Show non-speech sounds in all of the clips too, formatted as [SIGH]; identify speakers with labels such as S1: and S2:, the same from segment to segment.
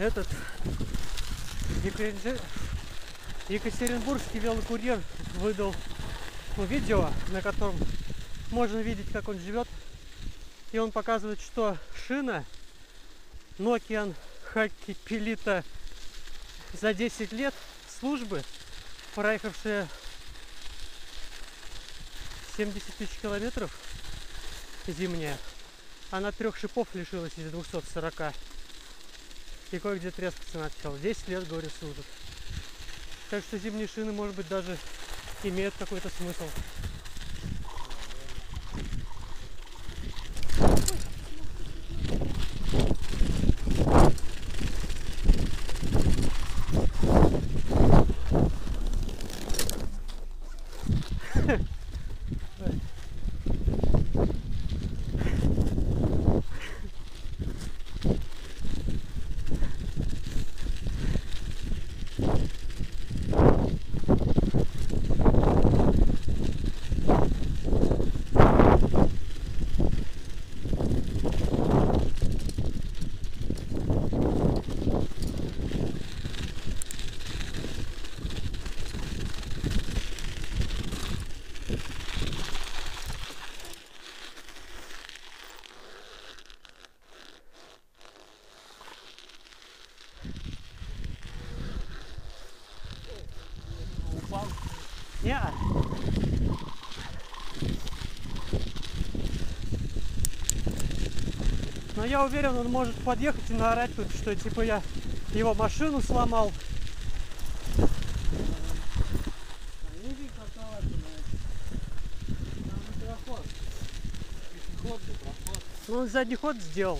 S1: этот Екатерин- Екатеринбургский велокурьер выдал видео, на котором можно видеть, как он живет. И он показывает, что шина Nokian Хаки Пелита за 10 лет службы, проехавшая 70 тысяч километров зимняя, она трех шипов лишилась из 240. И кое-где трескаться начал. 10 лет, говорит, служит. Так что зимние шины, может быть, даже имеют какой-то смысл.
S2: Упал.
S1: Не. Но я уверен, он может подъехать и наорать тут, что типа я его машину сломал. Ну, он задний ход сделал.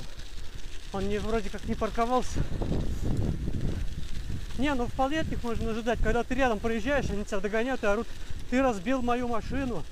S1: Он не вроде как не парковался. Не, ну вполне от них можно ожидать. Когда ты рядом проезжаешь, они тебя догоняют и орут, ты разбил мою машину.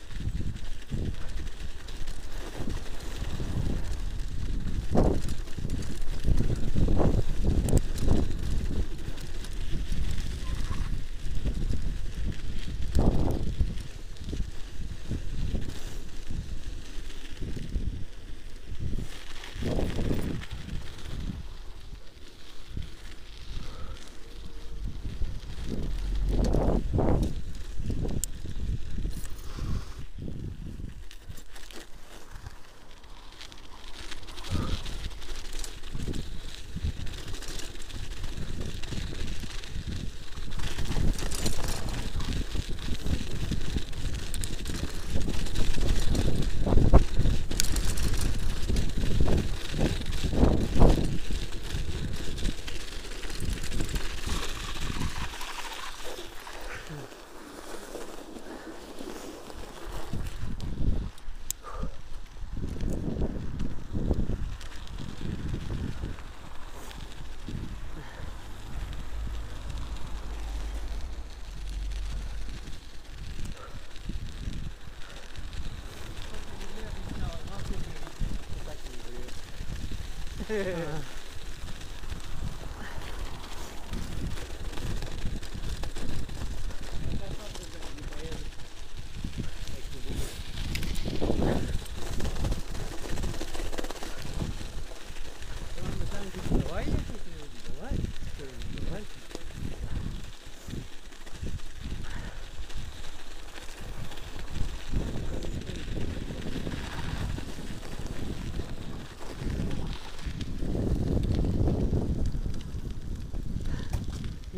S2: Yeah. [LAUGHS]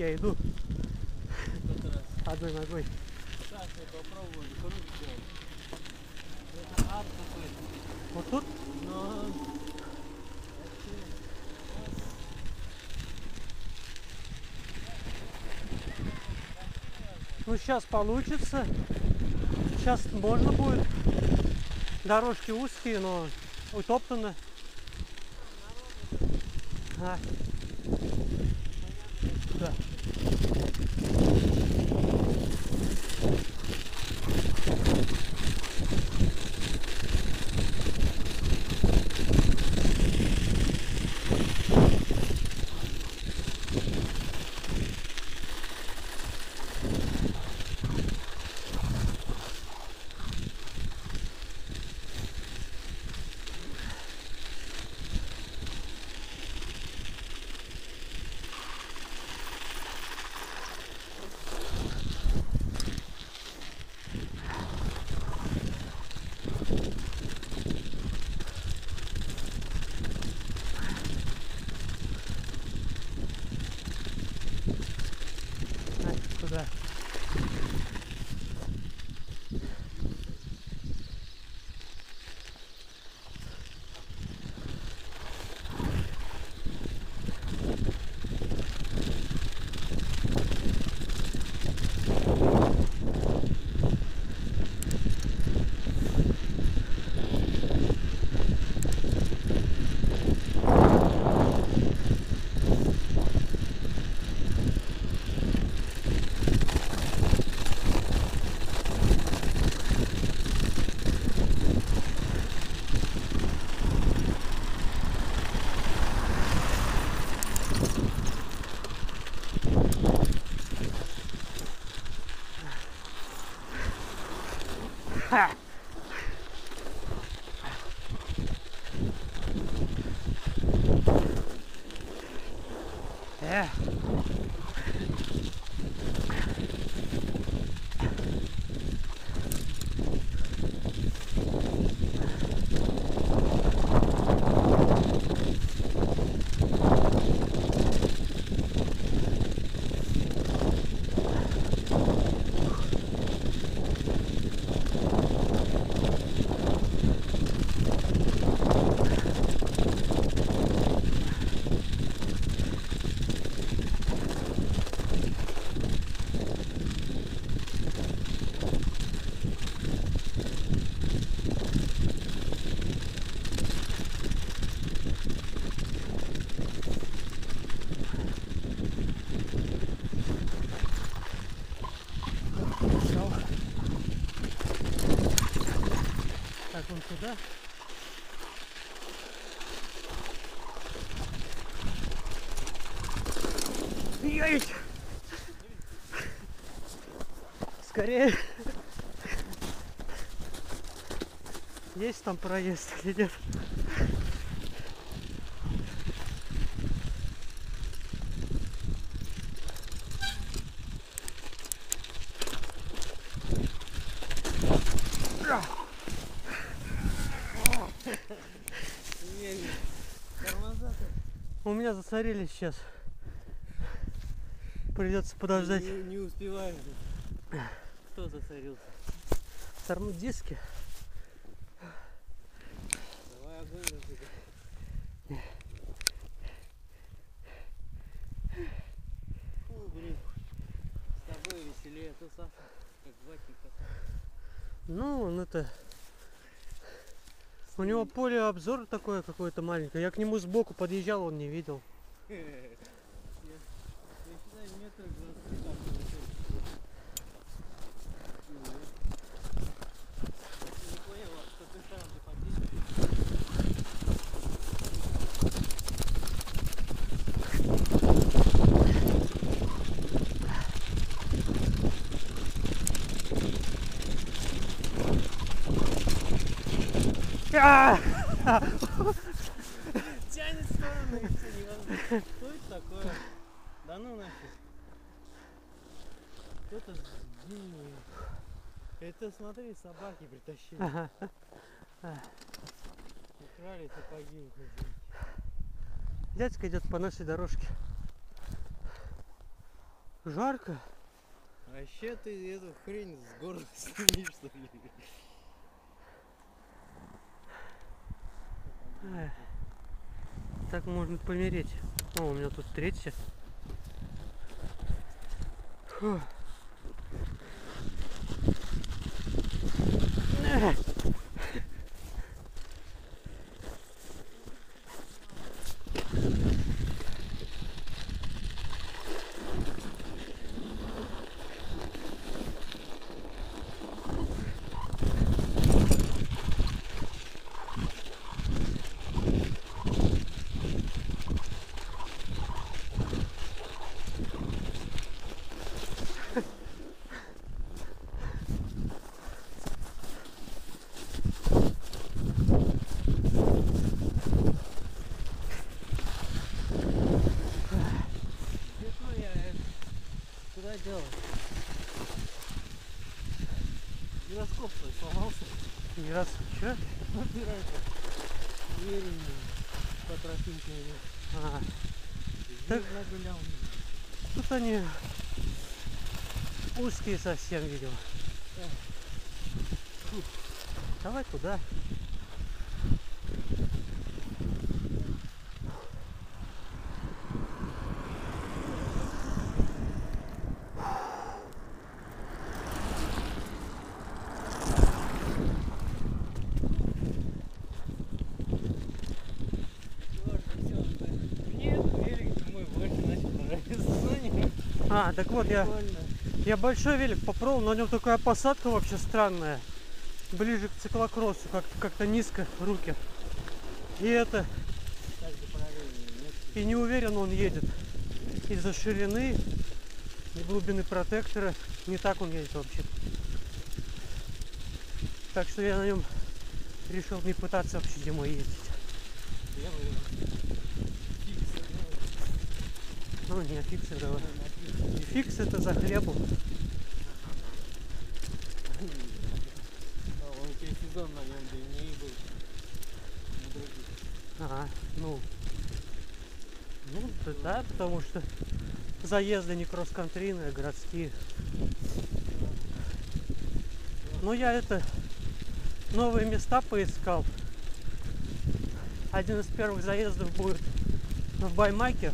S2: Я
S1: иду одной ногой.
S2: Сейчас я попробую. Это ад какой-то.
S1: Вот тут?
S2: Но...
S1: Ну сейчас получится. Сейчас можно будет. Дорожки узкие, но утоптаны. А. Ha! Скорее! [LAUGHS] Есть там проезд или нет? У меня засорились сейчас. Придется подождать.
S2: Не, не успеваем. Засорился?
S1: Торм диски.
S2: Давай огонь разжигай. Фу, блин. С тобой веселее, а то Саша, как ватника.
S1: Ну, он это... У него поле обзор такое какое-то маленькое. Я к нему сбоку подъезжал, он не видел. [LAUGHS]
S2: Я, я считаю, метр 23 там получилось. Не понял, а что ты сам ты подъедешь?
S1: А!
S2: Тянет в сторону и все невозможно. Что это такое? Да ну нафиг. Кто-то сгинул. Это смотри, собаки притащили.
S1: Ага.
S2: Украли сапоги у хозяйки.
S1: Дядька идет по нашей дорожке. Жарко.
S2: Вообще ты эту хрень с города [LAUGHS] снимешь, что ли?
S1: Так можно помереть. О, у меня тут третья. Фу. Эх.
S2: Смешно я это. Куда делал? Гироскоп твой сломался.
S1: Раз.
S2: Двери по тропинке.
S1: А, Так.
S2: Жирно гулял.
S1: тут они узкие совсем, видимо. Давай туда.
S2: Мне этот велик мой больше начал нравиться. Ну, не
S1: А, так вот я. Я большой велик попробовал, но на нем такая посадка вообще странная. Ближе к циклокроссу, как- как-то низко руки. И это, и не уверен он едет. Из-за ширины и глубины протектора не так он едет вообще. Так что я на нем решил не пытаться вообще зимой ездить. Ну не, фикс это.
S2: На фикс.
S1: Это за хлебом.
S2: А, Он у тебя сезон на нем длиннее был.
S1: Ага, ну. Ну, да, да, потому что заезды не кросс-контрийные, а городские. Ну, я это новые места поискал. Один из первых заездов будет в Баймаке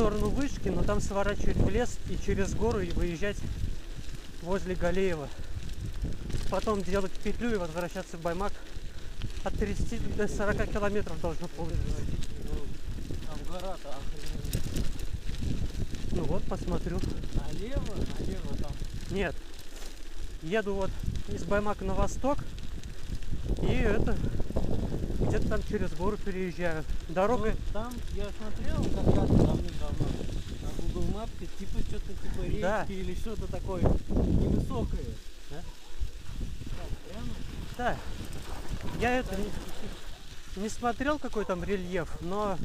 S1: сторону вышки, но там сворачивать в лес и через гору и выезжать возле Галеева. Потом делать петлю и возвращаться в Баймак. От 30 до 40 километров должно получиться.
S2: Там гора-то охрененная.
S1: Ну вот, посмотрю.
S2: Налево, налево там.
S1: Нет. Еду вот из Баймака на восток. И это где-то там через гору переезжаю. Дорога.
S2: Ну, там я смотрел когда-то давным-давно на Google Maps, типа что-то типа речки
S1: Да.
S2: или что-то такое невысокое.
S1: Да?
S2: Так, прямо?
S1: Да. Я это не, не смотрел, какой там рельеф, но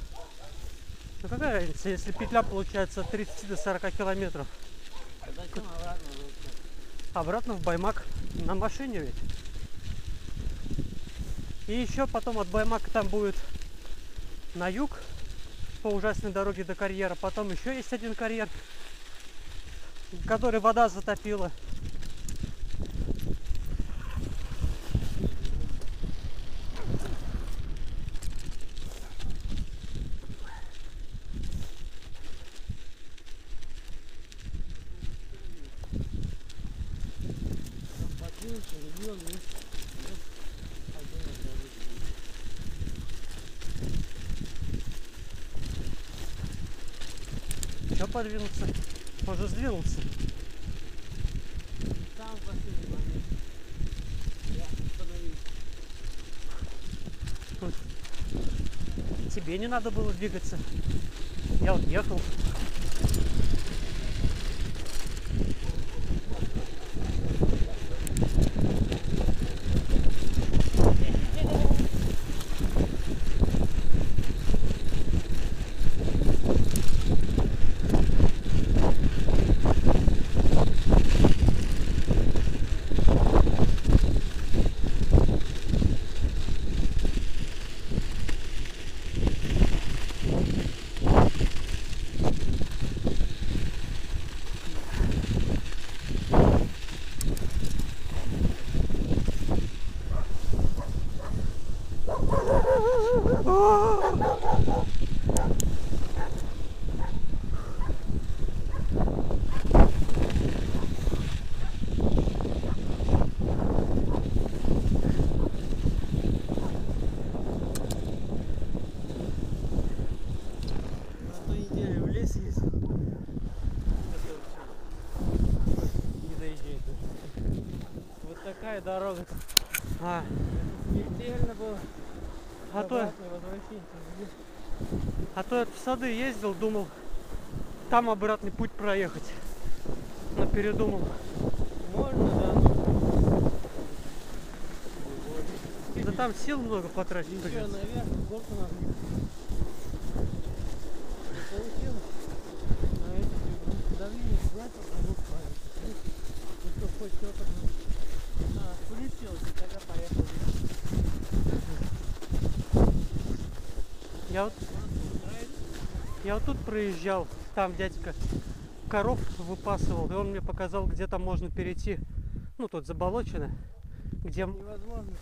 S1: ну какая разница, если петля получается от 30 до 40 километров.
S2: А зачем обратно?
S1: Обратно в Баймак на машине ведь. И еще потом от Баймака там будет на юг по ужасной дороге до карьера. Потом еще есть один карьер, который вода затопила.
S2: Там подвинуться, регион есть. Вот отдельно дорога.
S1: Еще подвинуться. Уже сдвинулся.
S2: Там последний момент. Я остановился.
S1: Тебе не надо было двигаться. Я вот ехал.
S2: На той неделе в лес ездил. Это вообще Не доезжает даже. Дорога.
S1: А,
S2: Смертельно было.
S1: а то, а то я в сады ездил, думал, там обратный путь проехать. Но передумал.
S2: Можно, да.
S1: Да там сил много потратить
S2: Еще наверх, горку надо. Не получилось. А эти давление снять, а звук справится. Ну что, хоть что-то. А, включилось, и тогда поехал.
S1: Я вот, я вот тут проезжал, там дядька коров выпасывал, и он мне показал, где там можно перейти. Ну, тут заболочено. Где
S2: Невозможно.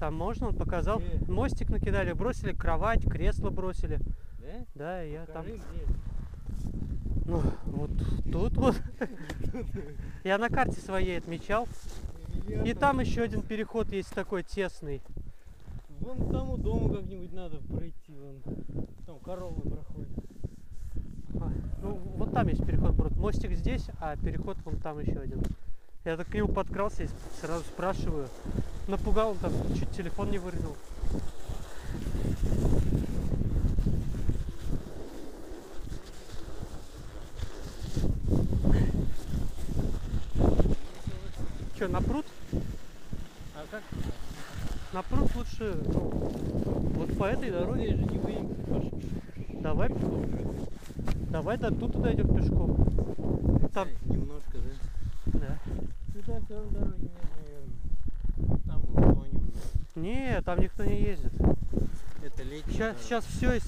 S1: там можно, он показал.
S2: Где?
S1: Мостик накидали, бросили кровать, кресло бросили.
S2: Да?
S1: Да, я там.
S2: Покажи, где.
S1: Ну, вот тут вот. Я на карте своей отмечал. И там еще один переход есть такой тесный.
S2: Вон к тому дому как-нибудь надо пройти. Вон. Там коровы проходят.
S1: А, Ну, вот там есть переход, брат. Мостик здесь, а переход вон там еще один. Я так к нему подкрался и сразу спрашиваю. Напугал, он там чуть телефон не вырвал. Че, на пруд?
S2: как туда?
S1: На пруд лучше, ну, вот по этой дороге.
S2: Же не выйдем.
S1: Давай, давай до тут дойдем пешком. Там,
S2: Немножко, да?
S1: да.
S2: Сюда все равно дороги нет, наверное. Там уклоним.
S1: Не, там никто не ездит.
S2: Это летний.
S1: Сейчас, сейчас все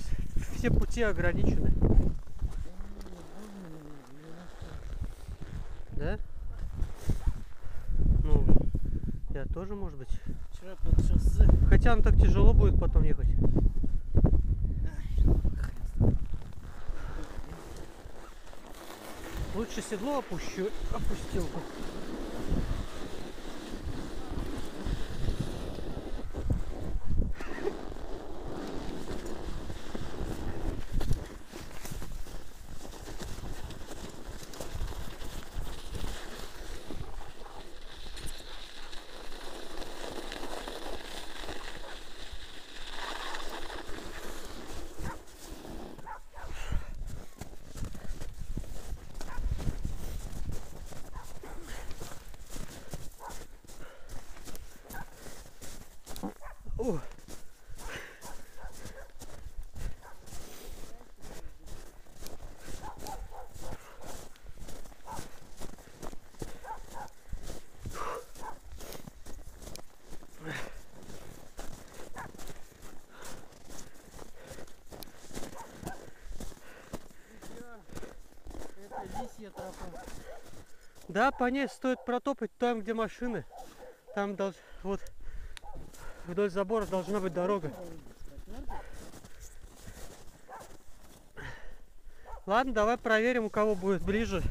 S1: все пути ограничены. cute.
S2: Это лисья тропа.
S1: Да, по ней стоит протопать там, где машины. Там долж... вот вдоль забора должна быть дорога. Ладно, давай проверим, у кого будет ближе.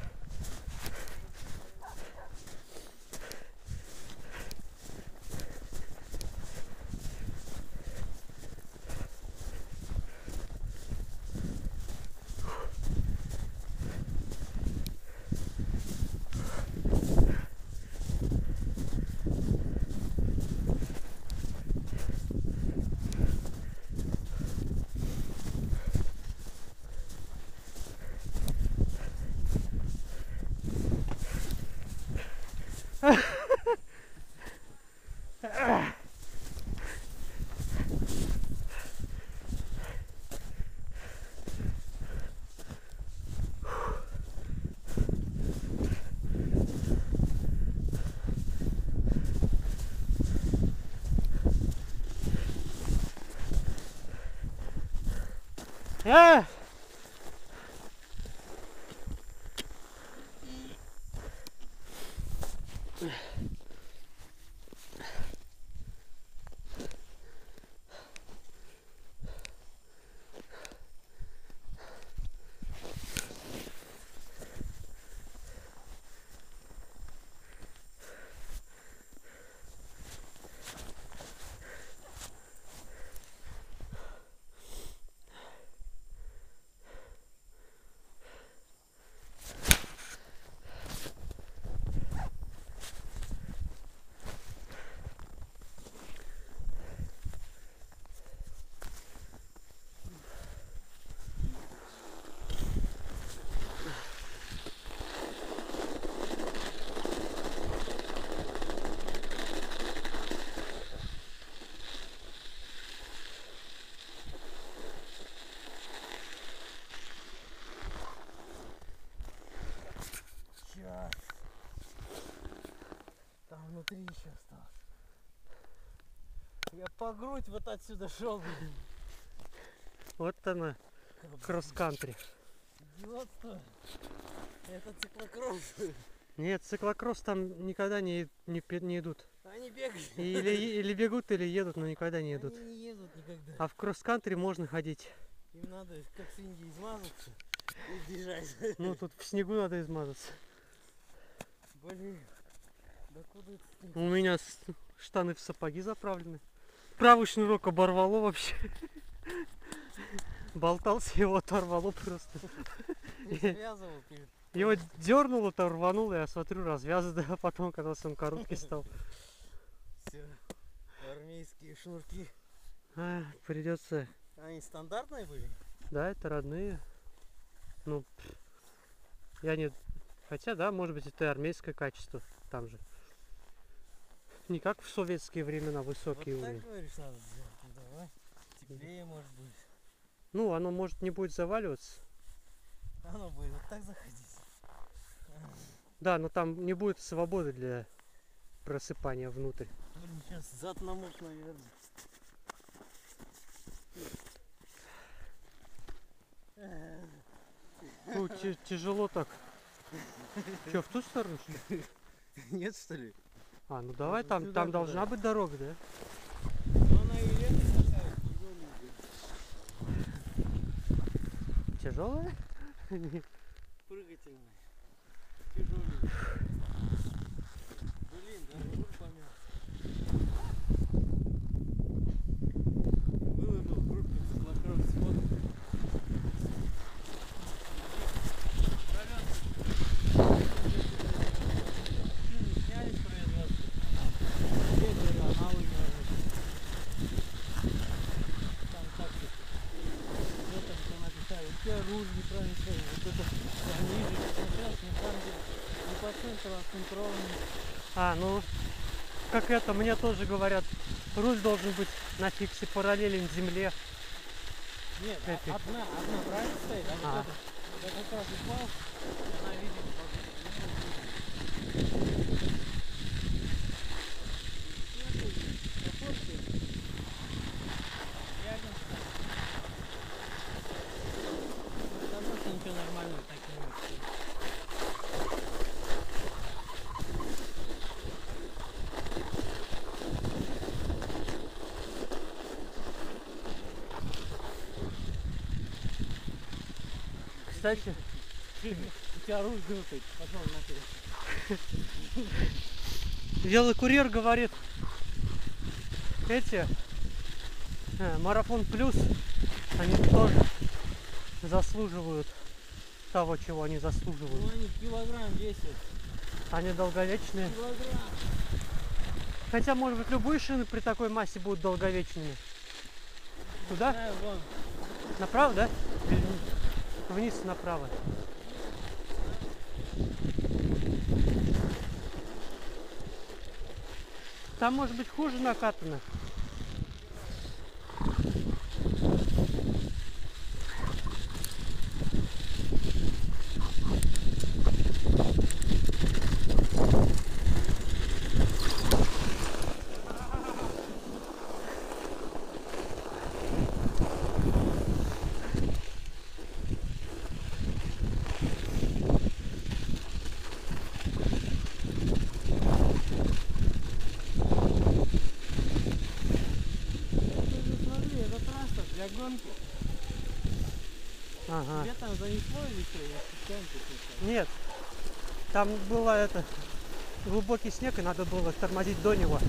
S2: Внутри еще осталось. Я по грудь вот отсюда шел.
S1: Вот она, кросс-кантри.
S2: Идиотство. Это циклокросс.
S1: Нет, циклокросс там никогда не, не, не идут.
S2: Они бегают.
S1: Или, или бегут, или едут, но никогда не идут.
S2: Они не едут никогда.
S1: А в кросс-кантри можно ходить.
S2: Им надо как свиньи измазаться и бежать.
S1: Ну, тут в снегу надо измазаться.
S2: Блин. Да куда это снег?
S1: У меня штаны в сапоги заправлены. Правый шнурок оборвало вообще. Болтался, его оторвало просто. Его дернуло, то рвануло, я смотрю, развязано, а потом, когда он короткий [LAUGHS] стал.
S2: Все. Армейские шнурки.
S1: А, придется.
S2: Они стандартные были?
S1: Да, это родные. Ну, я не. Хотя, да, может быть, это и армейское качество там же. Не как в советские времена
S2: Вот
S1: высокие
S2: так
S1: уровни.
S2: говоришь, надо сделать. Ну, давай. Теплее может быть.
S1: Ну, оно может не будет заваливаться.
S2: Оно будет вот так заходить.
S1: Да, но там не будет свободы для просыпания внутрь.
S2: Блин, сейчас зад намок, наверное.
S1: Ну, ти- тяжело так. [LAUGHS] Че, в ту сторону? что ли?
S2: Нет, что ли?
S1: А, ну давай, там,
S2: сюда
S1: там
S2: туда.
S1: должна быть дорога, да?
S2: Ну она и лето такая, тяжеленькая.
S1: Тяжелая?
S2: Прыгательная. Тяжеленькая. Блин, даже руль помялся. Выложил в группе циклокросс фотку. Шины сняли с производства. Ездили аналоги Там как что там все написали. У тебя руль неправильно стоит. Вот это вижу, смотрел, но там где не по центру, а центрованный.
S1: А, ну, как это, мне тоже говорят, руль должен быть на фиксе параллелен земле.
S2: Нет, а-
S1: Эти.
S2: одна, одна правильно стоит, а
S1: А.
S2: вот эта, я как раз упал, она видит Ничего нормального так не может.
S1: Кстати,
S2: У тебя руль гнутый, пошел нахер.
S1: велокурьер говорит, эти э, марафон плюс, они тоже заслуживают того, чего они
S2: Ну
S1: заслуживают.
S2: они килограмм весят.
S1: Они долговечные.
S2: Килограмм.
S1: Хотя, может быть, любые шины при такой массе будут долговечными. Туда? Направо, да? Вниз направо? Там может быть хуже накатано.
S2: Это же, смотри, это трасса для гонки.
S1: Ага.
S2: Тебе там занесло или что? Я специально тут не
S1: Нет. Там было это глубокий снег, и надо было тормозить до него.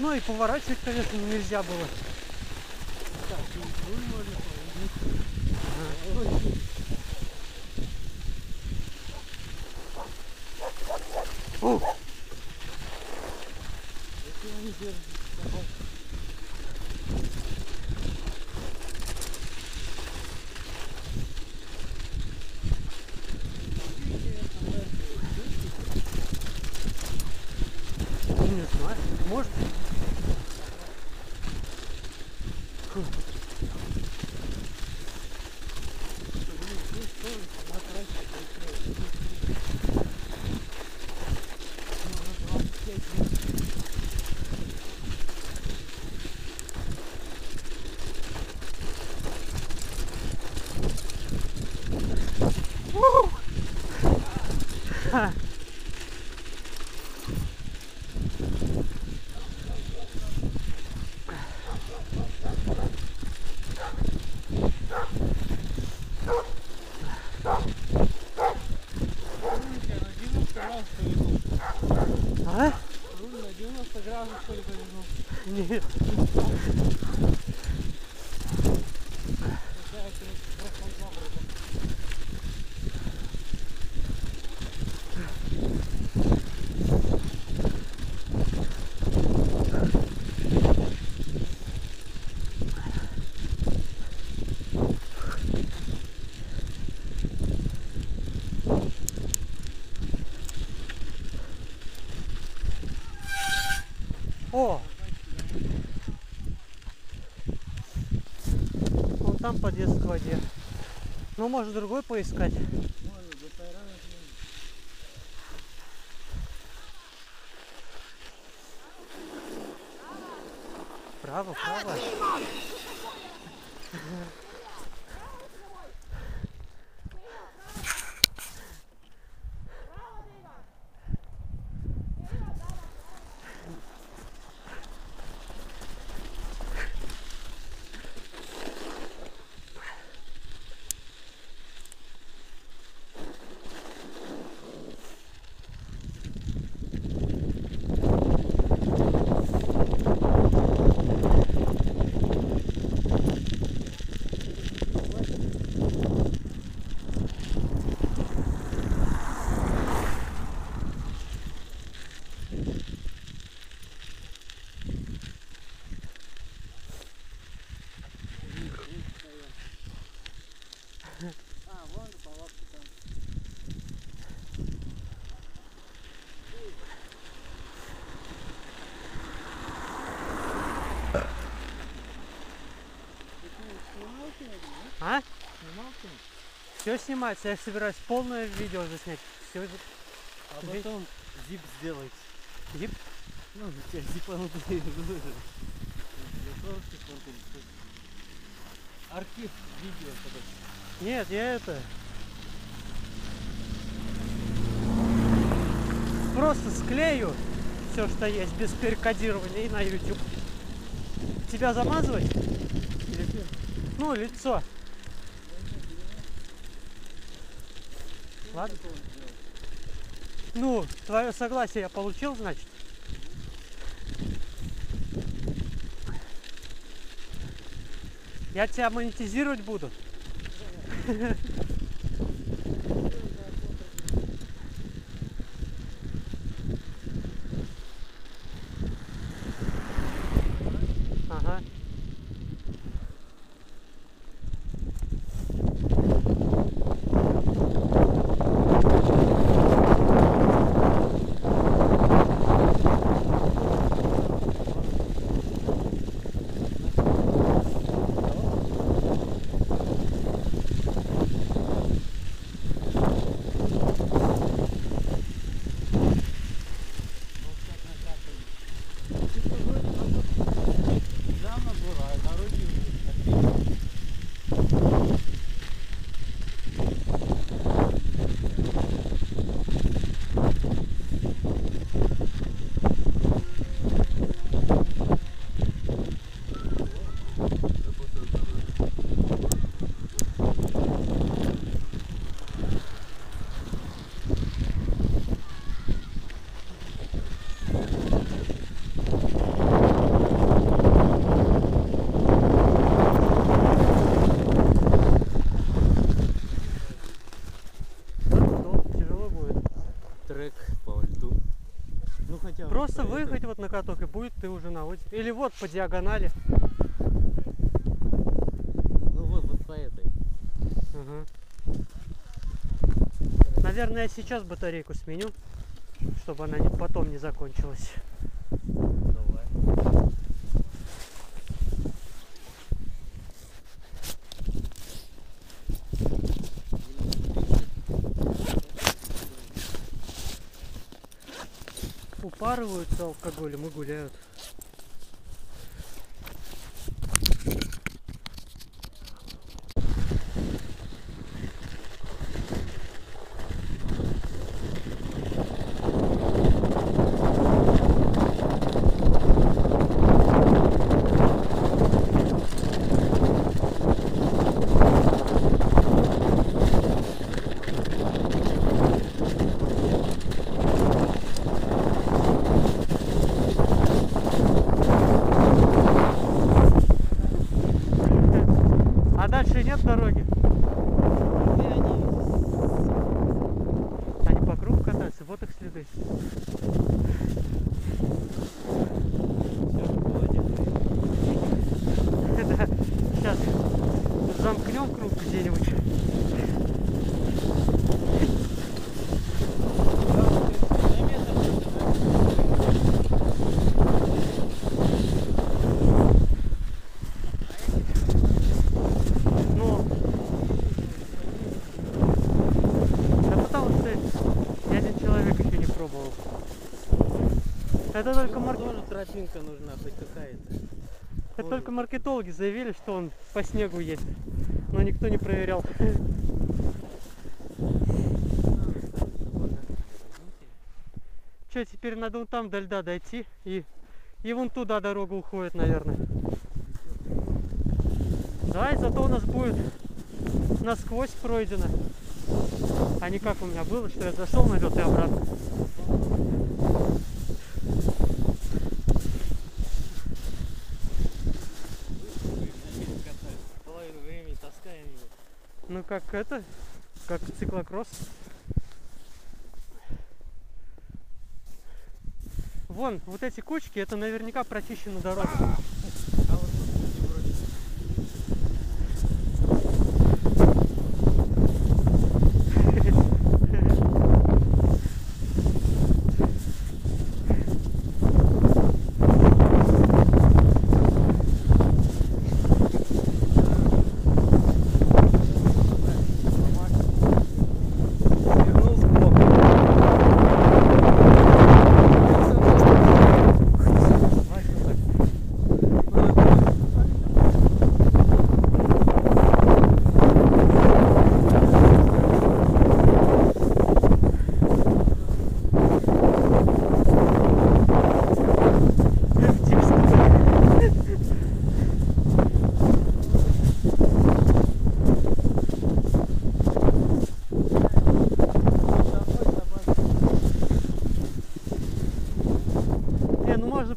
S1: Ну и поворачивать, конечно, нельзя было.
S2: Так, и руль можно повернуть. Ой,
S1: Ух,
S2: если он не держит собак. Интересно, Мэрфи,
S1: не знаю. Может. Фу.
S2: блин, здесь тоже на трассе быстрее. Можно 25 минут. Руль тебя на 90 градусов повернул.
S1: А?
S2: Руль на 90 градусов что ли повернул.
S1: Нет.
S2: Какая ты брахмазабра.
S1: вот подъезд к воде. Ну, может, другой поискать.
S2: Можно, до Тайрана можно.
S1: Право, право.
S2: А, вон палатка там. Ты что, снимал сегодня, да?
S1: А?
S2: Снимал сегодня?
S1: Все снимается. Я собираюсь полное видео заснять. Все.
S2: А
S1: Ви-
S2: потом зип сделать.
S1: Зип?
S2: Ну, у тебя зипанутые выложи. Архив видео потом.
S1: Нет, я это... Просто склею все, что есть, без перекодирования и на YouTube. Тебя замазывать?
S2: Или?
S1: Ну, лицо. Ладно. Ну, твое согласие я получил, значит. Я тебя монетизировать буду. [LAUGHS] Ага.
S2: Явно было, а дороги отлично.
S1: Ну, тяжело будет.
S2: Трек по льду. Ну хотя бы
S1: Просто выехать вот на каток и будет ты уже на озере. Или вот по диагонали.
S2: Ну вот, вот по этой.
S1: Ага. Наверное, я сейчас батарейку сменю, чтобы она потом не закончилась. Упарываются алкоголем и гуляют. А дальше нет дороги?
S2: И они
S1: Они по кругу катаются, вот их следы.
S2: все в воде.
S1: Да. Сейчас замкнем круг где-нибудь. Это только,
S2: Ему
S1: мар-
S2: тоже тропинка нужна, хоть какая-то.
S1: это только маркетологи заявили, что он по снегу ездит. Но никто не проверял. Что, теперь надо вон там до льда дойти и, и вон туда дорога уходит, наверное. Да, и зато у нас будет насквозь пройдено. А не как у меня было, что я зашел на лед и обратно.
S2: Половину времени таскаем его.
S1: Ну как это, как циклокросс. Вон, вот эти кучки, это наверняка прочищена дорога.
S2: А вот тут люди вроде свернул сбоку.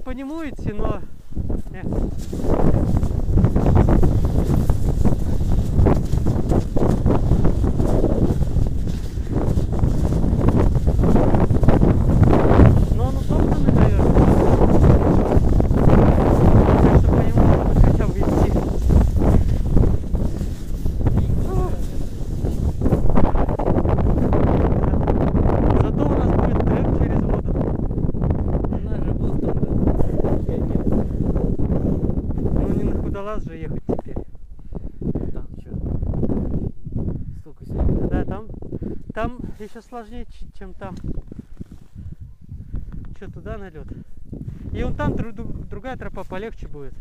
S1: Не, ну идти, но... не. Но он утоптанный, наверное. Так что по нему можно хотя бы идти. Зато у нас будет трек через воду.
S2: У нас же был там,
S1: Ну не на худолаз же ехать теперь.
S2: да, там что? Столько снега.
S1: Да, там, там еще сложнее, чем там. Что, туда на лед? И вон там дру- дру- другая тропа полегче будет.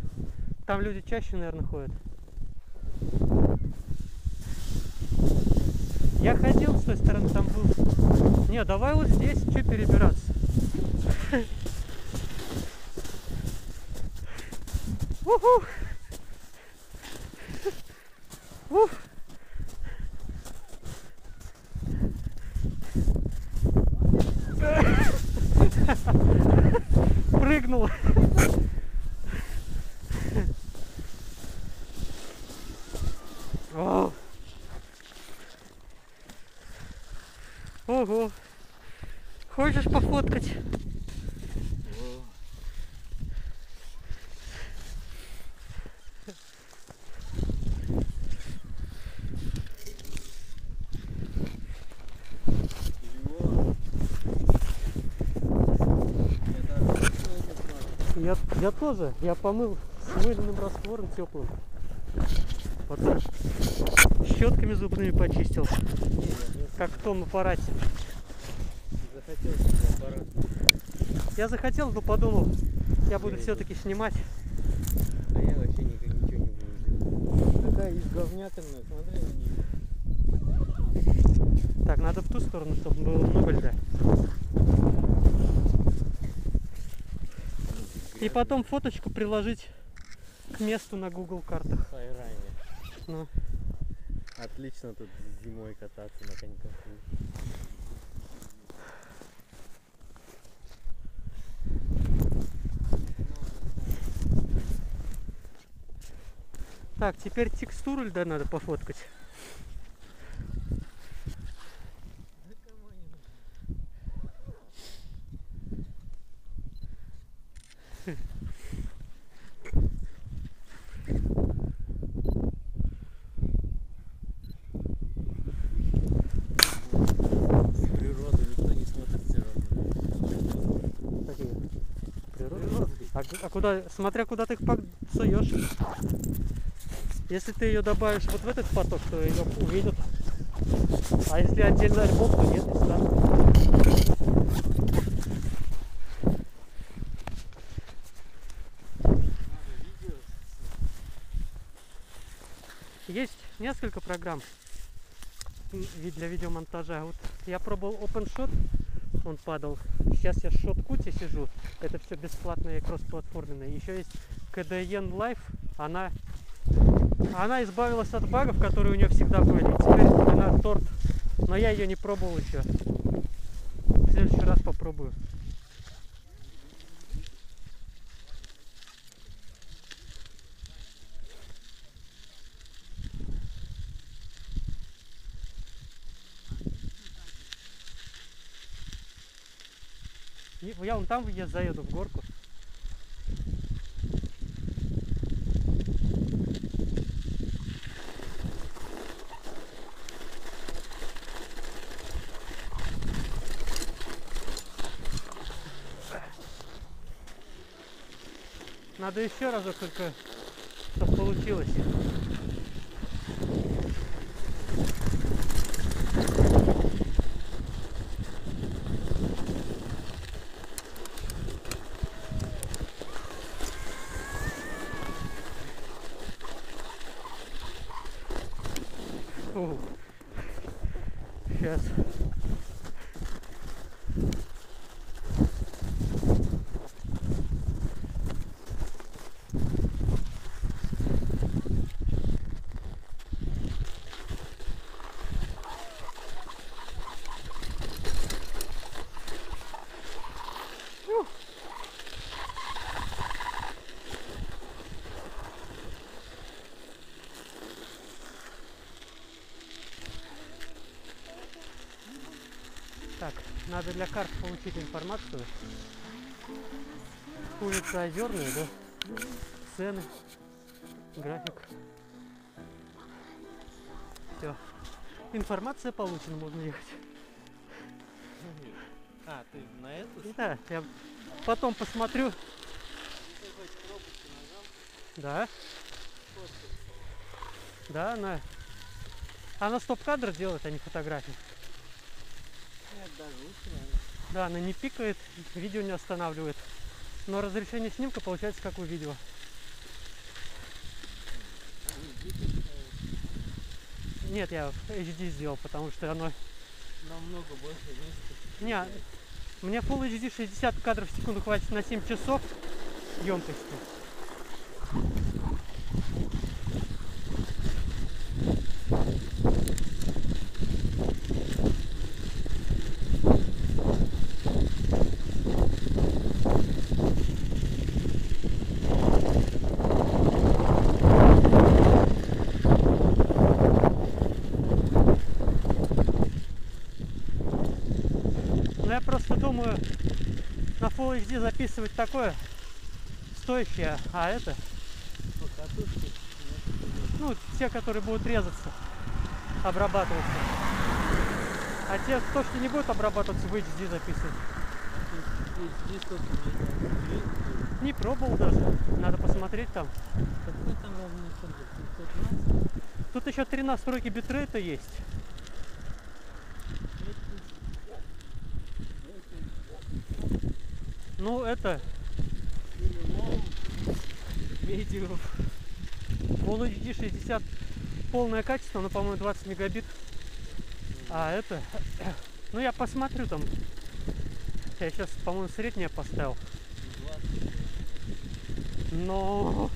S1: Там люди чаще, наверное, ходят. Я ходил с той стороны, там был. Не, давай вот здесь, Хочешь пофоткать? Я, я тоже. Я помыл с мыльным раствором теплым. Потом щетками зубными почистил, как в том аппарате.
S2: Захотел себе аппарат.
S1: Я захотел, но подумал, я буду все-таки снимать.
S2: А я вообще никак ничего не буду делать. Такая изговняканная, смотри на нее.
S1: Так, надо в ту сторону, чтобы было много льда. И потом фоточку приложить к месту на Google картах.
S2: Хайране.
S1: Ну,
S2: Отлично тут зимой кататься на коньках.
S1: Так, теперь текстуру льда надо пофоткать. А, а куда, смотря куда ты их суешь. Если ты ее добавишь вот в этот поток, то ее увидят. А если отдельно альбом, то нет, не станут. Есть несколько программ для видеомонтажа. А вот я пробовал OpenShot, он падал. Сейчас я в ShotKuте сижу. Это все бесплатные кроссплатформенные. Еще есть KDN Live, она она избавилась от багов, которые у нее всегда были. Теперь она торт. Но я ее не пробовал еще. В следующий раз попробую. И Я вон там я заеду в горку. Надо еще разок только, чтобы получилось. Сейчас. Так, надо для карт получить информацию. Улица Озерная, да? Цены, график. Все. Информация получена, можно ехать.
S2: А, ты на эту?
S1: Да, я потом посмотрю. Да. Да, она. Она стоп-кадр делает, а не фотографии.
S2: Нет, даже лучше.
S1: Да, она не пикает, видео не останавливает. Но разрешение снимка получается как у видео. Нет, я HD сделал, потому что оно...
S2: Намного больше места.
S1: Не, мне Full HD 60 кадров в секунду хватит на 7 часов емкости. Но я просто думаю, на Full HD записывать такое стоящее, а это, ну, те, которые будут резаться, обрабатываться. А те, то, что не будет обрабатываться, в HD записывать. Не пробовал даже. Надо посмотреть там.
S2: Какой там разный сорок? 520?
S1: Тут еще три настройки битрейта есть. Ну, это.
S2: Медиум.
S1: Full HD 60 полное качество, но, по-моему, 20 мегабит. А это... [COUGHS] Ну, я посмотрю там. Я сейчас, по-моему, среднее поставил.
S2: 20.
S1: Но...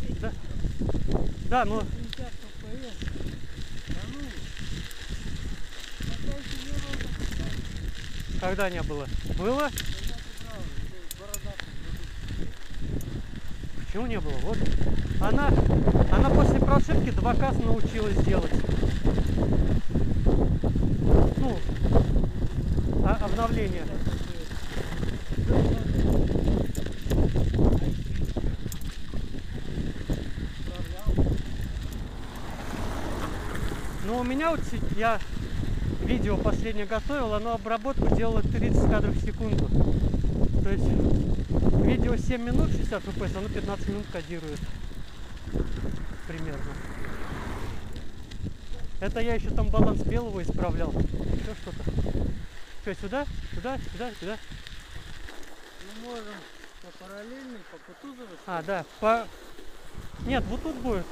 S2: Будет?
S1: Да, да, но
S2: 50 FPS. Да ну. Такого еще не было такого.
S1: Когда не было? Было? Почему не было? Вот. Она, она после прошивки 2К научилась делать. Ну, обновление. Но у меня вот я видео последнее готовил, оно обработку делало 30 кадров в секунду. То есть видео 7 минут 60 fps, оно 15 минут кодирует. Примерно. Это я еще там баланс белого исправлял. Еще что-то. Что, сюда? Сюда, сюда, сюда.
S2: Ну можем По параллельной, по Кутузовой? что
S1: А, да, по... Нет, вот тут будет.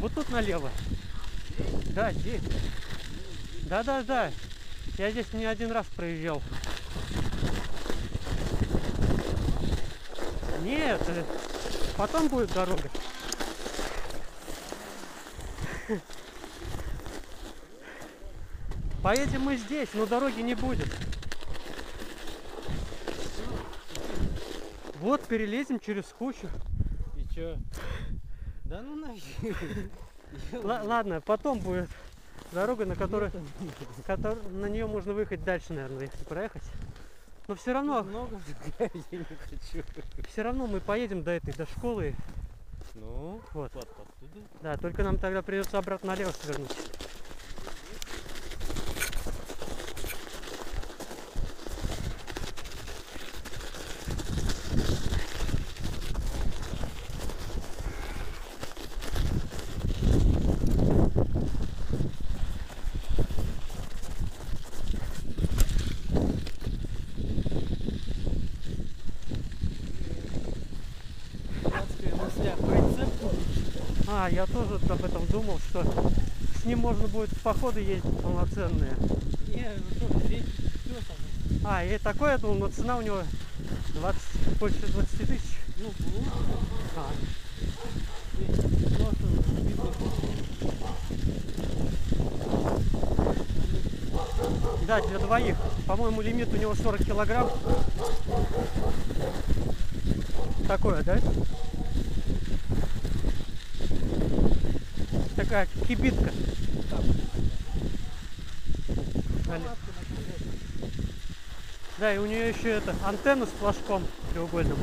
S1: Вот тут налево. Здесь. Да, да, да. Я здесь не один раз проезжал. Нет, э, потом будет дорога. Поедем мы здесь, но дороги не будет. Вот перелезем через кучу.
S2: И чё? Да ну нафиг.
S1: Ла- ладно, потом будет дорога, на которой,
S2: Нет,
S1: котор- на нее можно выехать дальше, наверное, если проехать. Но все равно,
S2: Много я не хочу.
S1: все равно мы поедем до этой, до школы.
S2: Ну,
S1: Вот.
S2: вот оттуда.
S1: Да, только нам тогда придется обратно налево свернуть. А, я тоже вот об этом думал, что с ним можно будет в походы ездить полноценные.
S2: Не, ну что.
S1: А, и такое я думал, но цена у него 20, больше 20 тысяч.
S2: Ну.
S1: А, да, для двоих. По-моему, лимит у него 40 килограмм. Такое, да? Такая кибитка. Али- Да, и у нее еще это антенна с флажком треугольным.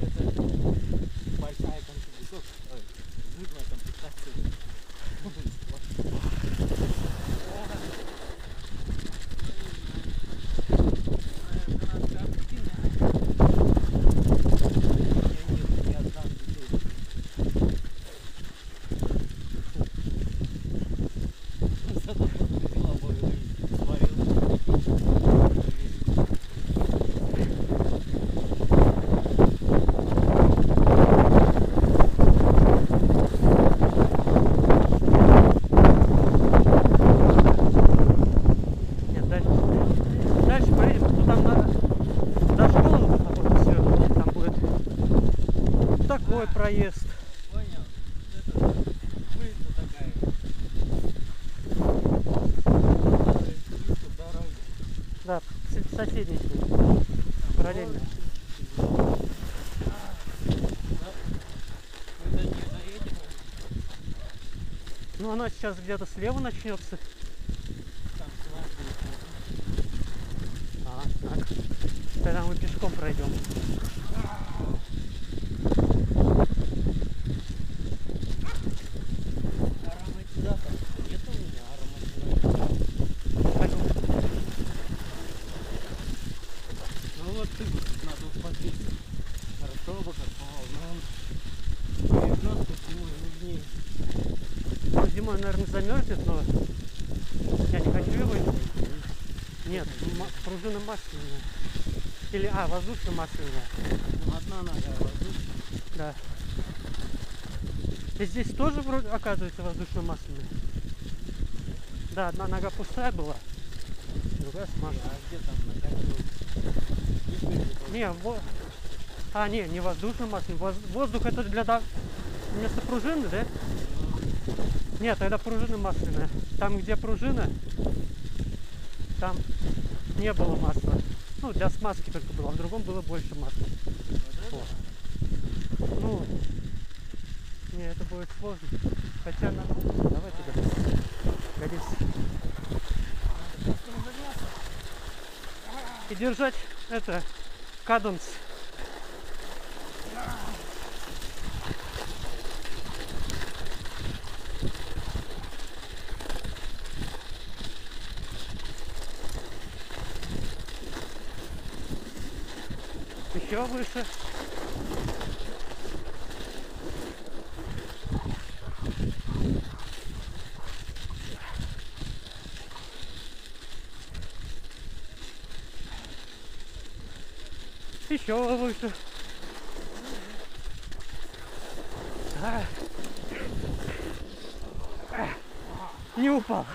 S2: Это большая комплектация. Ой, жирная комплектация.
S1: Нет, дальше. Дальше поедем, ну там надо до школы охота свернуть, там будет такой проезд.
S2: Понял. Это улица такая. Близко к дороге.
S1: Да, с- соседний с ним. Параллельно.
S2: Мы до нее доедем,
S1: Ну сейчас где-то слева начнется.
S2: там сладкие.
S1: А, так. Тогда мы пешком пройдем.
S2: Ароматизатор. Нет у меня ароматизатора.
S1: Пойдем.
S2: Ну вот ты вот тут надо смотреть. Хорошо бы как по волнам. Передёт почему нужнее.
S1: Ну, зимой, наверное, замерзнет, но я не хочу его. Нет, ма- пружина масляная. Или, а, воздушно-масляная.
S2: Ну, одна нога воздушная.
S1: Да. И здесь тоже вроде оказывается воздушно-масляная. Да, одна нога пустая была, другая с маслом.
S2: А где там кольцо?
S1: Не, во... А, не, не воздушно-масляный. Воз- Воздух это для да- вместо пружины, да? Нет, тогда пружина масляная. Там, где пружина, там не было масла. Ну, для смазки только было, а в другом было больше масла. Вот. Ну, не, это будет сложно. Хотя надо... Давай туда. Годись. И держать это каденс. еще выше. Еще выше. А. А. Не упал.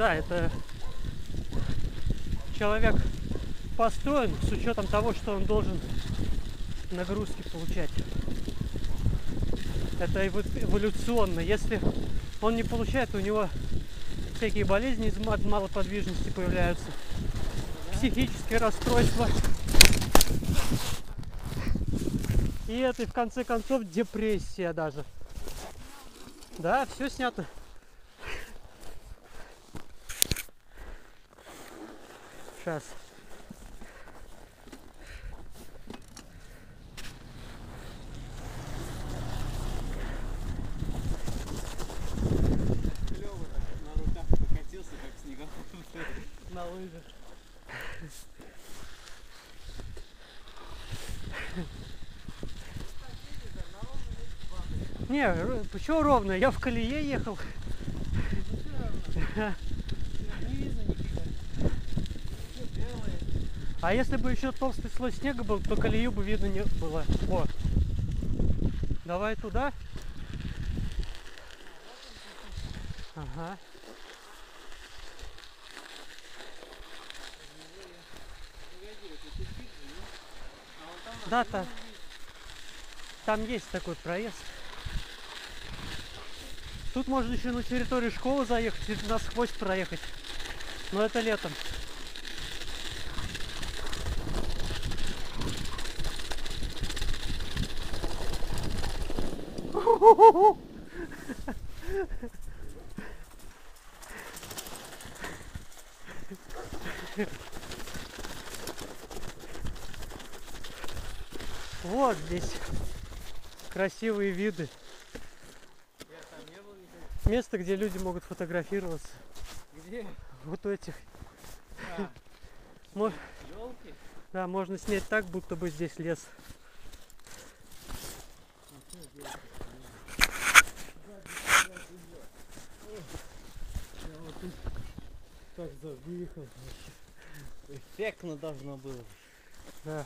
S1: Да, это человек построен с учетом того, что он должен нагрузки получать. Это эво- эволюционно. Если он не получает, у него всякие болезни от малоподвижности появляются, психические расстройства. И это, в конце концов, депрессия даже. Да, все снято. Сейчас.
S2: Клёво так на руках покатился, как снегоход лыжах.
S1: Не, почему ровно? Я в колее ехал. А если бы еще толстый слой снега был, то колею бы видно не было. О. Давай туда. Ага.
S2: Погоди, это тупик же, нет? Там
S1: Да,
S2: на
S1: та-
S2: дорогу есть.
S1: Там есть такой проезд. Тут можно еще на территорию школы заехать и насквозь проехать. Но это летом. Вот здесь красивые виды.
S2: Я там не был.
S1: Место, где люди могут фотографироваться.
S2: Где?
S1: Вот у этих.
S2: А, [LAUGHS]
S1: Мо-
S2: елки?
S1: Да, можно снять так, будто бы здесь лес.
S2: Я вот тут так за выехал. Эффектно должно было.
S1: Да.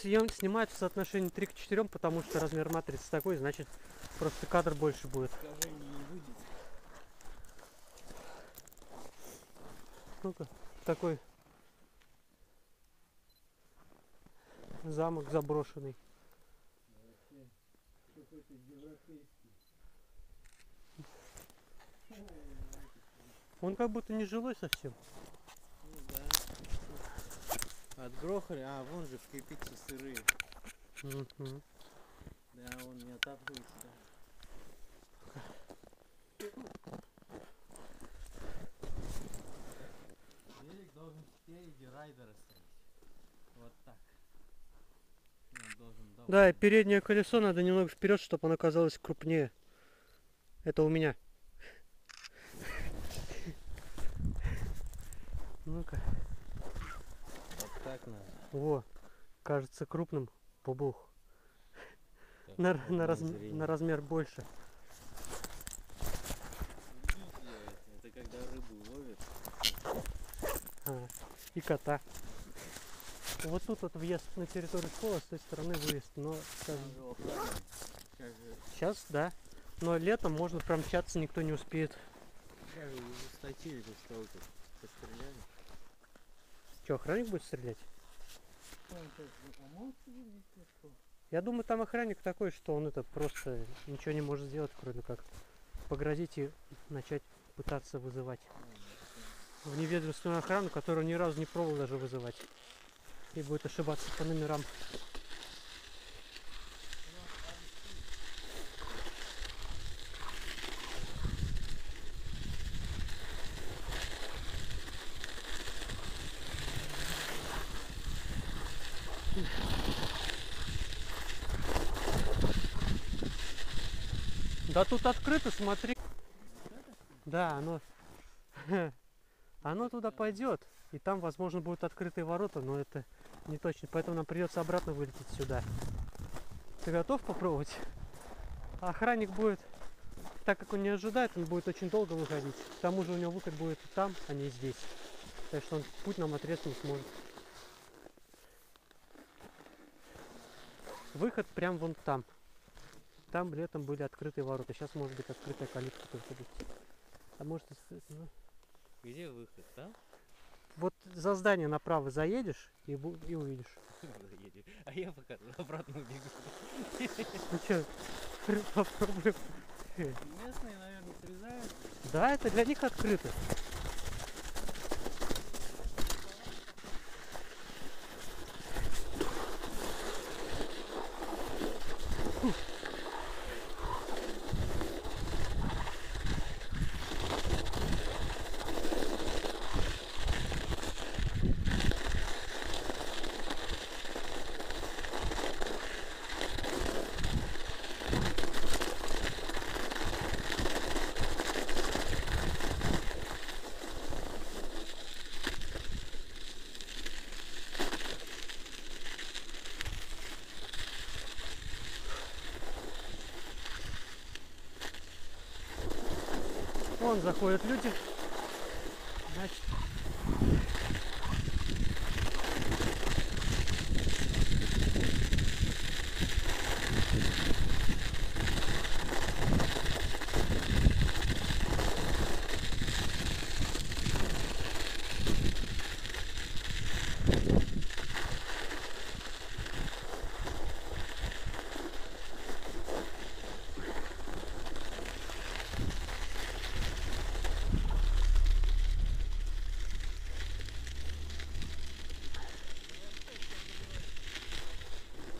S1: Съем, снимать в соотношении 3 к 4, потому что размер матрицы такой, значит просто кадр больше будет. Ну-ка, такой замок заброшенный. Он как будто не жилой совсем.
S2: Отгрохали, а вон же в кирпичи сырые. Да, он не отапливается. Велик должен спереди райдера стоять. Вот так.
S1: Да, и переднее колесо надо немного вперед, чтобы оно казалось крупнее. Это у меня. Ну-ка. Во, кажется крупным. Бубух.
S2: Так,
S1: На, на,
S2: на
S1: разм- на размер больше.
S2: Это когда рыбу ловят.
S1: А, и кота. Вот тут вот въезд на территорию школы, с той стороны выезд. Но.
S2: Как
S1: сейчас, да. Но летом можно промчаться, никто не успеет.
S2: же постреляли.
S1: Что, охранник будет стрелять?
S2: что он сейчас ОМОН сидит здесь, что?
S1: Я думаю, там охранник такой, что он это просто ничего не может сделать, кроме как погрозить и начать пытаться вызывать в неведомственную охрану, которую ни разу не пробовал даже вызывать. И будет ошибаться по номерам. Да тут открыто, смотри. Да, оно, [LAUGHS] оно туда пойдет. И там, возможно, будут открытые ворота, но это не точно. Поэтому нам придется обратно вылететь сюда. Ты готов попробовать? Охранник будет, так как он не ожидает, он будет очень долго выходить. К тому же у него выход будет там, а не здесь. Так что он путь нам отрезать не сможет. Выход прям вон там. Там летом были открытые ворота. Сейчас может быть открытая калитка только быть. А может и ну,
S2: Где выход, там?
S1: вот за здание направо заедешь и, и увидишь. [LAUGHS]
S2: Заедешь. А я пока обратно убегу.
S1: Ну что, попробуем.
S2: Местные, наверное, срезают.
S1: Да, это для них открыто. Вон заходят люди. Значит,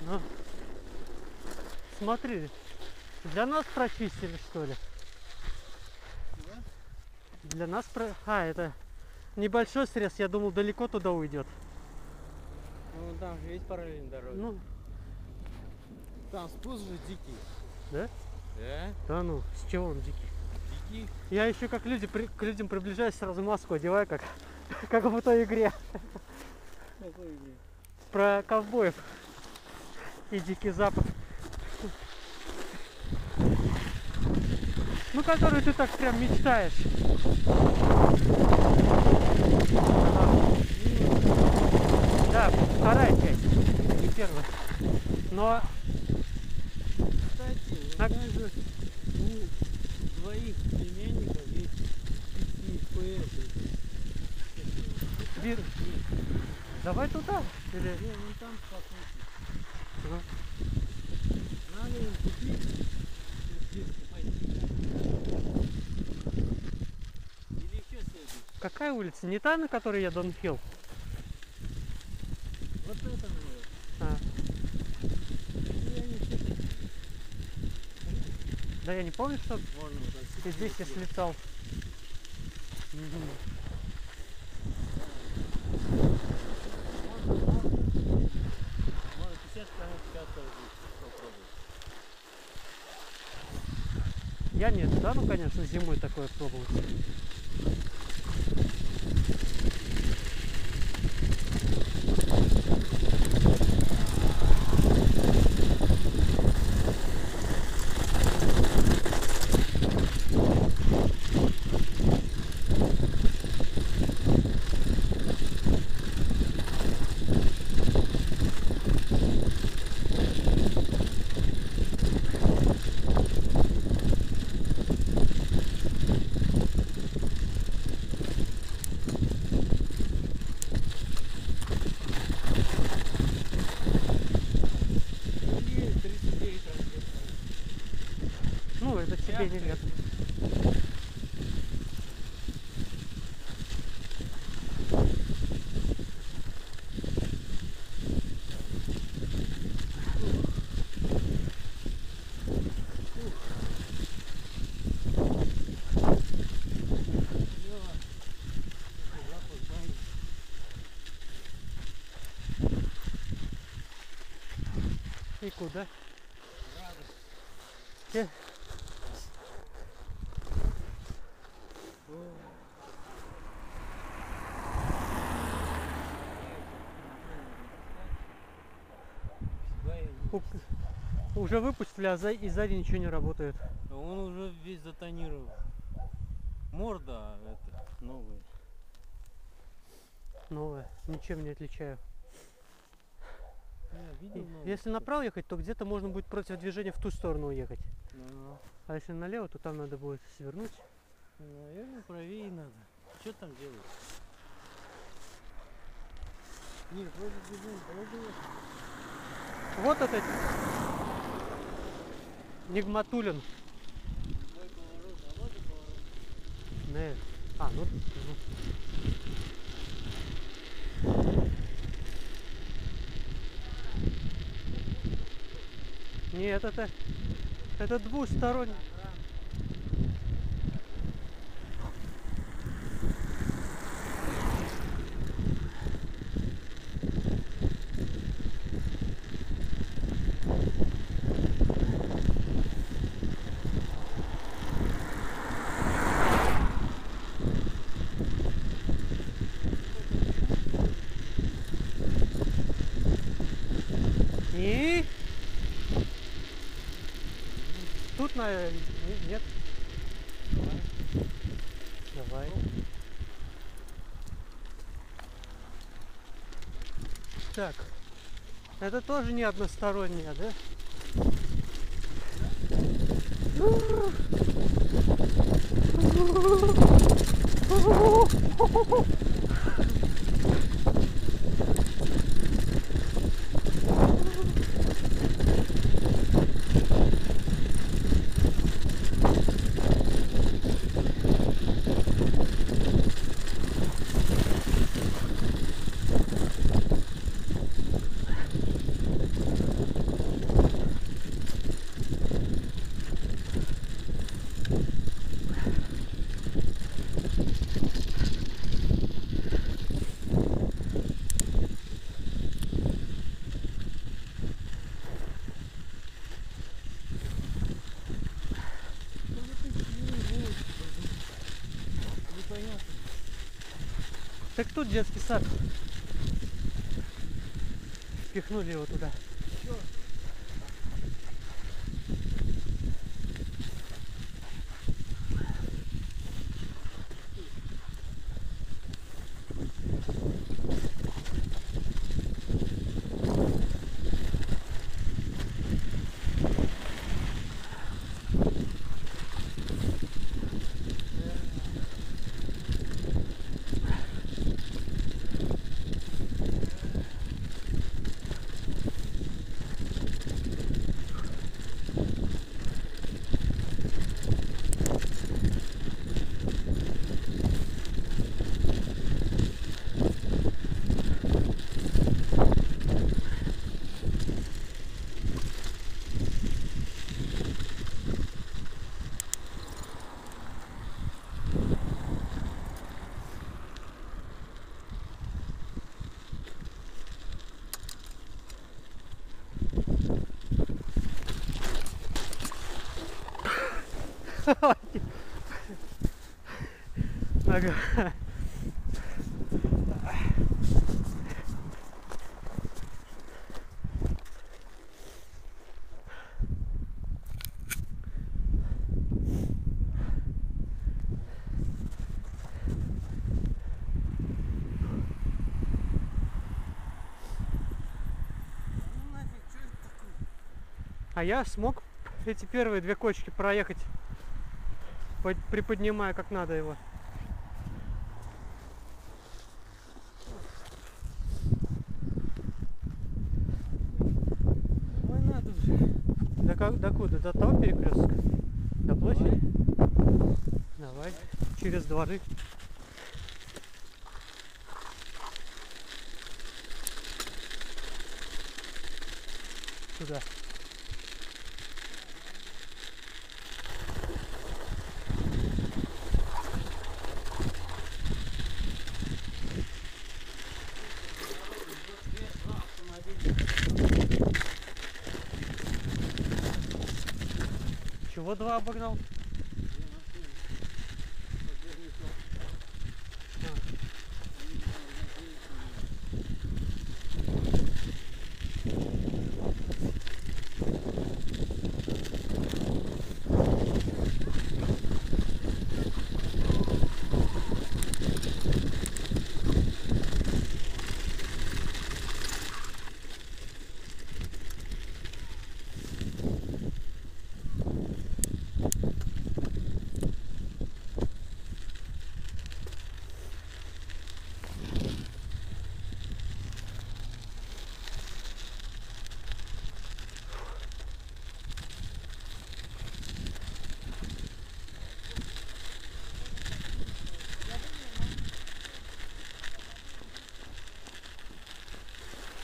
S1: ну, смотри, для нас прочистили что ли? Для нас про... А, это небольшой срез, я думал далеко туда уйдет.
S2: Ну, там же есть параллельная дорога.
S1: Ну,
S2: там спуск же дикий.
S1: Да?
S2: Да?
S1: да ну, с чего он дикий?
S2: Дикий.
S1: Я еще как люди при- к людям приближаюсь, сразу маску одеваю, как, [LAUGHS] как в той игре
S2: Какой игре?
S1: про ковбоев и Дикий Запад. Ну, которую ты так прям мечтаешь. Да, вторая часть, не первая. Но
S2: Кстати,
S1: Так.
S2: у нас же у двоих племянников есть.
S1: Вир- давай туда. Или...
S2: Не, вон там покрутить.
S1: Ага.
S2: Надо им купить. сердечко пойти. Или еще следующий.
S1: Какая улица? Не та, на которой я Донхилл?
S2: Вот это, наверное.
S1: А,
S2: я не все
S1: да я не помню, что
S2: Можно так
S1: ты здесь я слетал. Мгм.
S2: Можно, можно. Можно 50 километров в час тоже попробовать.
S1: Я нет, да, ну конечно, зимой такое пробовать. И куда? Э, у- Уже выпустили, а за- и сзади ничего не работает.
S2: Он уже весь затонировал. Морда это новая.
S1: Новое. Ничем не отличаю.
S2: Видел новую,
S1: Если
S2: кстати.
S1: направо ехать, то где-то можно будет против движения в ту сторону уехать.
S2: Ну,
S1: А если налево, то там надо будет свернуть.
S2: наверное, правее надо. Что там делать? Нет, вроде движение, вроде вот.
S1: Этот Нигматулин.
S2: Поворот, а.
S1: Не. А, ну, Нет, это, это двусторонний. И тут на не- нет. Давай. Так. Это тоже не односторонняя, да?
S2: Ну, вот эти две волосы, блин. Непонятно.
S1: Так тут детский сад. Пихнули его туда.
S2: Чё?
S1: Ага. А я смог эти первые две кочки проехать, приподнимая как надо его.
S2: Давай надо уже.
S1: До, ка- до куда? До того перекрестка? До площади? Давай. Через дворы. Туда. Чего два обогнал?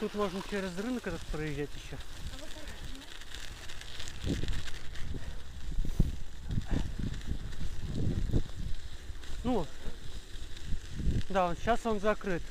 S1: Тут можно через рынок этот проезжать еще. Ну, да, сейчас он закрыт.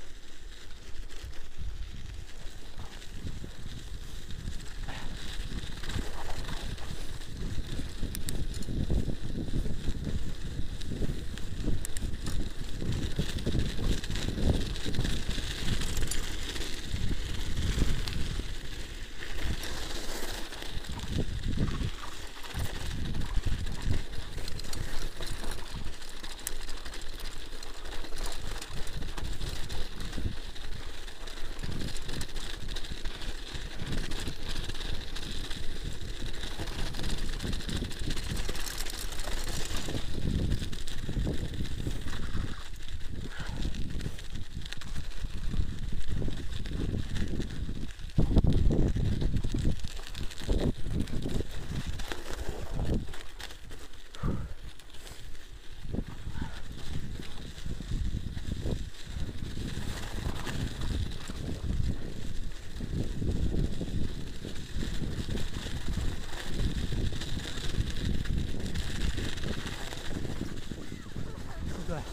S1: Туда.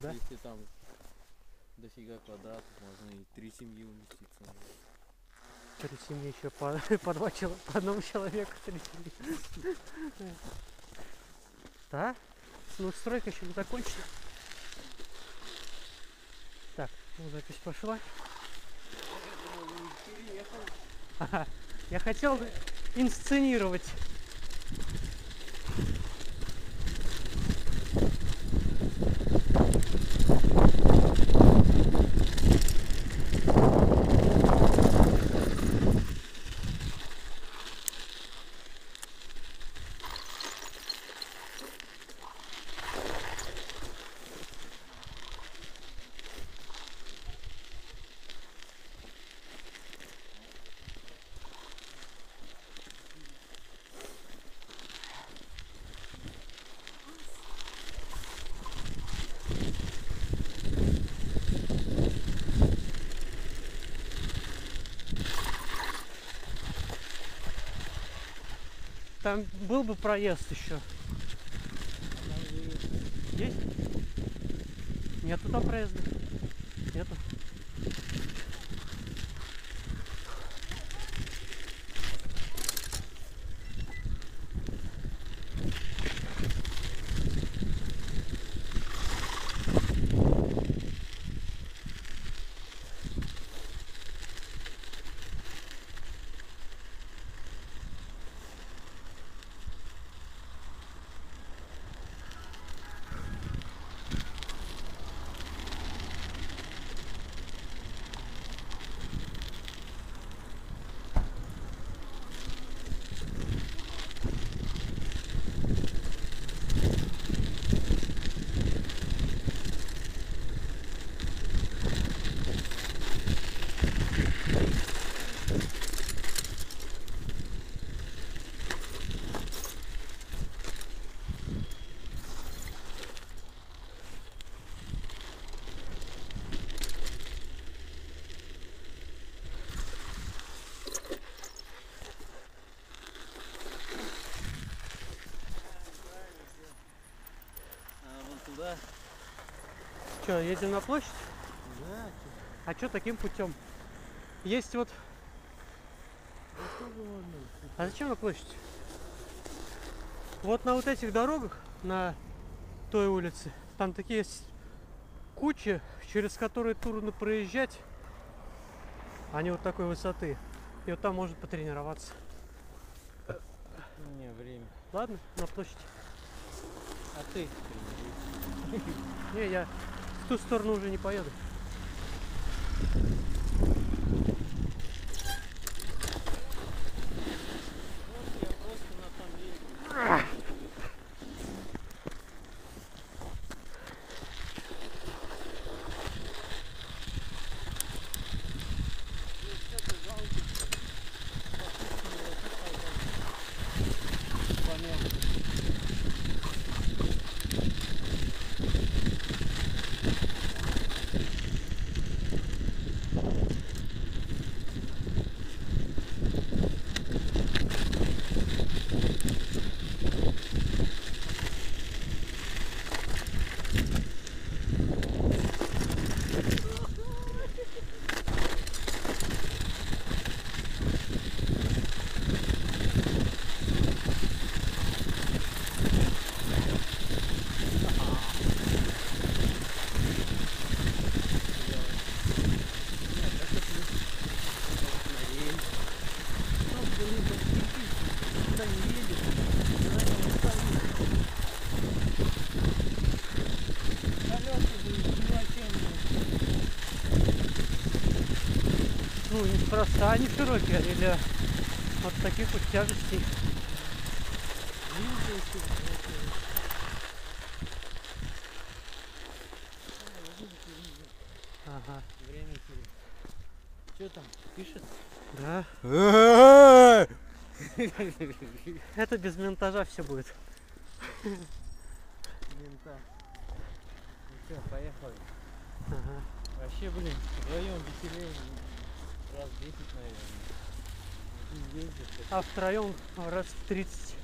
S1: Да?
S2: Если там дофига квадратов, можно и три семьи уместиться.
S1: Три семьи еще по, [LAUGHS] по, два, чело- по одному человеку три семьи. Да? Ну, стройка еще не закончена. Так, ну, запись пошла. Я хотел инсценировать. Там был бы проезд еще. Есть? Нету там проезда? Что, едем на площадь?
S2: Да,
S1: А что таким путем? Есть вот... А зачем на площадь? Вот на вот этих дорогах, на той улице, там такие есть кучи, через которые трудно проезжать. Они вот такой высоты. И вот там можно потренироваться.
S2: Не, время.
S1: Ладно, на площадь.
S2: А ты?
S1: Не, я ту сторону уже не поеду. Ну, неспроста они широкие, они для вот таких вот тяжестей. Ага,
S2: Время Что там? Пишет?
S1: да. [LAUGHS] Это без монтажа все будет.
S2: Мента. Ну что, поехали.
S1: Ага.
S2: Вообще, блин, вдвоем веселее раз 10, наверное. Ездит,
S1: А втроем раз в 30.